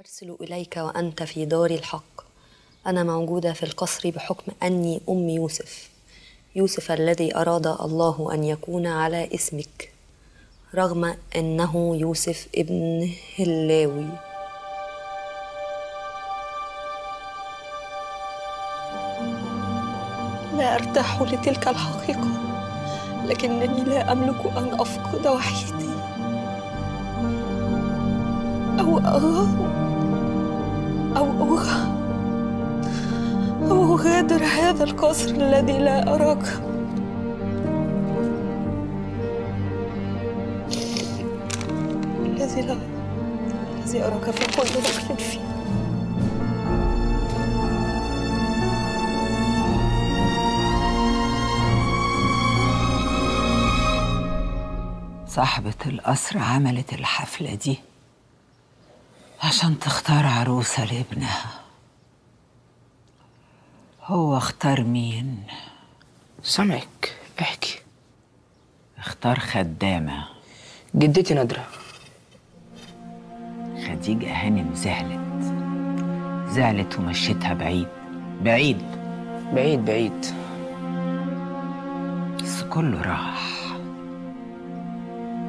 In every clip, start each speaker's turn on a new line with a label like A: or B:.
A: أرسل إليك وأنت في دار الحق. أنا موجودة في القصر بحكم أني أم يوسف. يوسف الذي أراد الله أن يكون على اسمك. رغم أنه يوسف ابن هلاوي.
B: لا أرتاح لتلك الحقيقة لكنني لا أملك أن أفقد وحيدي. أو أغار. أو أغ أو أغادر هذا القصر الذي لا أراك. الذي لا الذي أراك في كل ركن فيه.
C: صاحبة القصر عملت الحفلة دي. عشان تختار عروسة لابنها. هو اختار مين؟
D: سامعك احكي.
C: اختار خدامة.
D: جدتي نادرة.
C: خديجة هانم زعلت. زعلت ومشيتها بعيد. بعيد.
D: بعيد بعيد.
C: بس كله راح.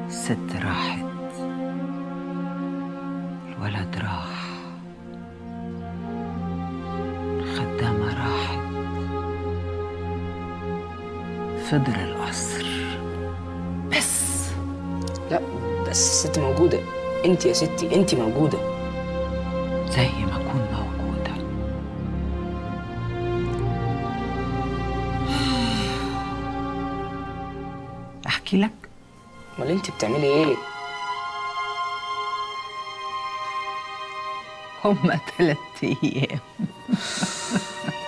C: الست راحت. فضل القصر بس.
D: لا بس الست موجودة. انت يا ستي انت موجودة.
C: زي ما أكون موجودة. أحكي لك؟
D: أمال انت بتعملي إيه؟
C: هما ثلاث أيام.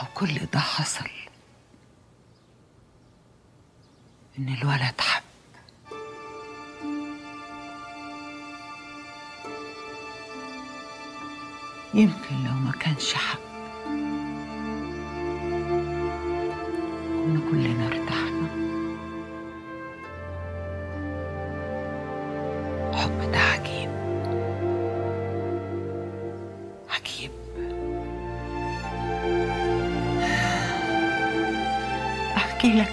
C: أو كل ده حصل إن الولد حب. يمكن لو ما كانش حب كنا كلنا ارتحنا احكي لك.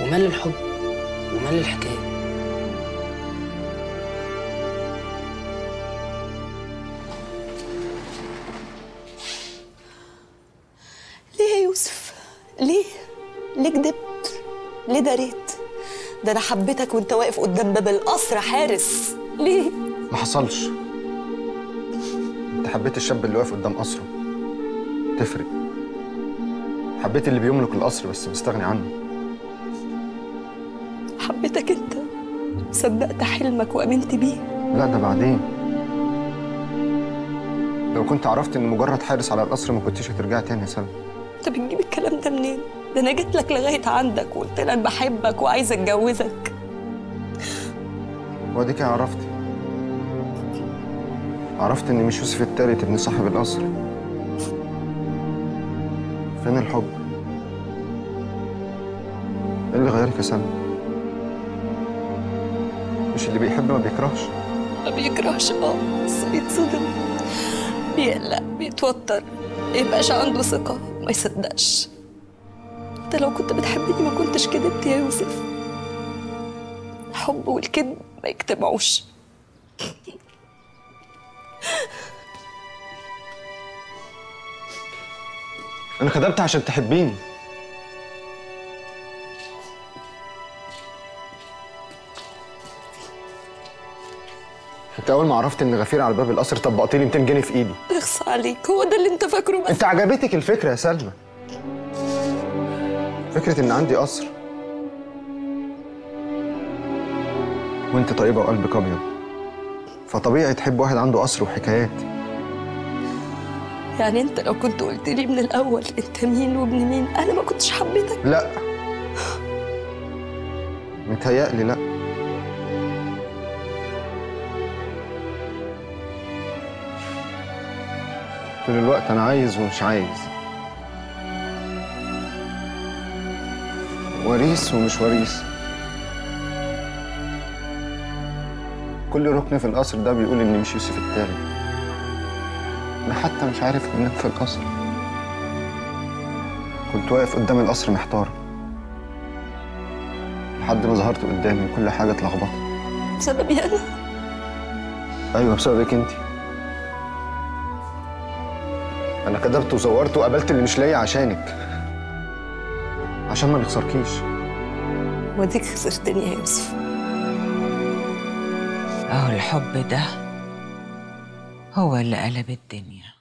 D: ومال الحب ومال الحكاية؟
B: ليه يا يوسف؟ ليه؟ ليه كدبت؟ ليه دريت؟ ده أنا حبيتك وأنت واقف قدام باب القصر حارس. ليه؟
E: ما حصلش. أنت حبيت الشاب اللي واقف قدام قصره. تفرق. حبيت اللي بيملك القصر بس مستغني عنه.
B: حبيتك انت. صدقت حلمك وامنت بيه.
E: لا ده بعدين. لو كنت عرفت إن مجرد حارس على القصر ما كنتش هترجع تاني يا سلمى.
B: انت بتجيب الكلام ده منين؟ ده أنا جيت لك لغاية عندك وقلت لك بحبك وعايزه أتجوزك.
E: واديكي عرفت. عرفت اني مش يوسف التالت ابن صاحب القصر. فين الحب؟ إيه اللي غيرك يا سلمى مش اللي بيحب ما بيكرهش؟
B: ما بيكرهش آه بس بيتصدم بيقلق بيتوتر ما يبقاش عنده ثقة ما يصدقش. انت لو كنت بتحبني ما كنتش كدبت يا يوسف. الحب والكذب ما يجتمعوش.
E: أنا خدمت عشان تحبيني. أنت أول ما عرفت إن غفير على باب القصر طبقت لي 200 جنيه في إيدي.
B: اخص عليك هو ده اللي أنت فاكره بس.
E: أنت عجبتك الفكرة يا سلمى. فكرة إن عندي قصر. وأنت طيبة وقلبك أبيض. فطبيعي تحب واحد عنده قصر وحكايات.
B: يعني انت لو كنت قلت لي من الأول انت مين وابن مين أنا ما كنتش حبيتك.
E: لا. متهيألي لا. طول الوقت أنا عايز ومش عايز. وريث ومش وريث كل ركن في القصر ده بيقول اني مش يوسف التالت حتى مش عارف إنك في القصر. كنت واقف قدام القصر محتار. لحد ما ظهرت قدامي وكل حاجة اتلخبطت.
B: بسببي أنا
E: أيوه بسببك انت أنا كدبت وزورت وقابلت اللي مش لاقي عشانك. عشان ما نخسركيش.
B: وديك خسرتني يا يوسف.
C: أهو الحب ده هو اللي قلب الدنيا.